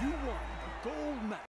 You won the gold medal.